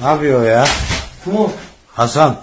Ne yapıyor ya? Kim o? Hasan.